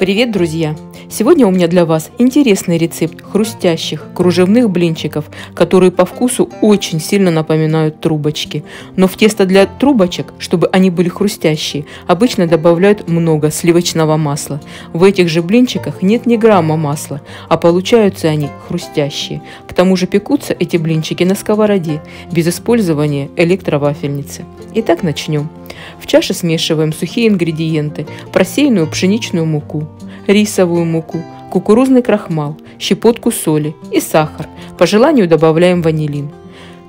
Привет, друзья! Сегодня у меня для вас интересный рецепт хрустящих кружевных блинчиков, которые по вкусу очень сильно напоминают трубочки. Но в тесто для трубочек, чтобы они были хрустящие, обычно добавляют много сливочного масла. В этих же блинчиках нет ни грамма масла, а получаются они хрустящие. К тому же пекутся эти блинчики на сковороде, без использования электровафельницы. Итак, начнем. В чаше смешиваем сухие ингредиенты, просеянную пшеничную муку, рисовую муку, кукурузный крахмал, щепотку соли и сахар. По желанию добавляем ванилин.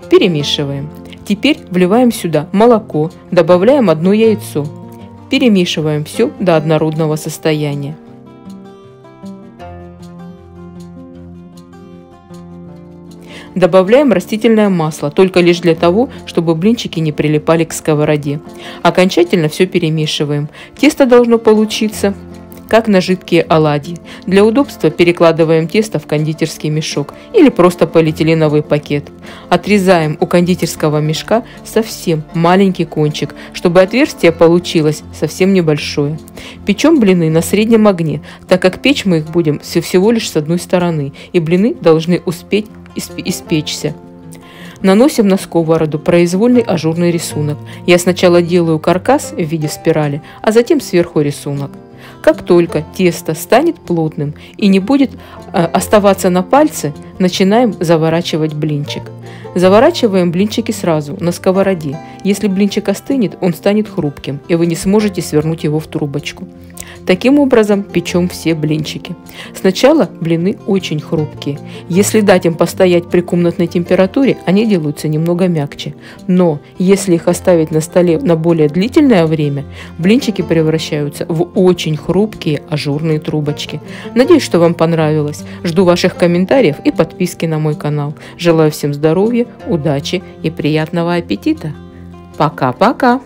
Перемешиваем. Теперь вливаем сюда молоко, добавляем одно яйцо. Перемешиваем все до однородного состояния. Добавляем растительное масло, только лишь для того, чтобы блинчики не прилипали к сковороде. Окончательно все перемешиваем. Тесто должно получиться как на жидкие оладьи. Для удобства перекладываем тесто в кондитерский мешок или просто полиэтиленовый пакет. Отрезаем у кондитерского мешка совсем маленький кончик, чтобы отверстие получилось совсем небольшое. Печем блины на среднем огне, так как печь мы их будем всего лишь с одной стороны, и блины должны успеть испечься. Наносим на сковороду произвольный ажурный рисунок. Я сначала делаю каркас в виде спирали, а затем сверху рисунок. Как только тесто станет плотным и не будет э, оставаться на пальце, начинаем заворачивать блинчик. Заворачиваем блинчики сразу, на сковороде. Если блинчик остынет, он станет хрупким, и вы не сможете свернуть его в трубочку. Таким образом печем все блинчики. Сначала блины очень хрупкие. Если дать им постоять при комнатной температуре, они делаются немного мягче. Но если их оставить на столе на более длительное время, блинчики превращаются в очень хрупкие ажурные трубочки. Надеюсь, что вам понравилось. Жду ваших комментариев и подписки на мой канал. Желаю всем здоровья, удачи и приятного аппетита. Пока-пока!